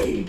way!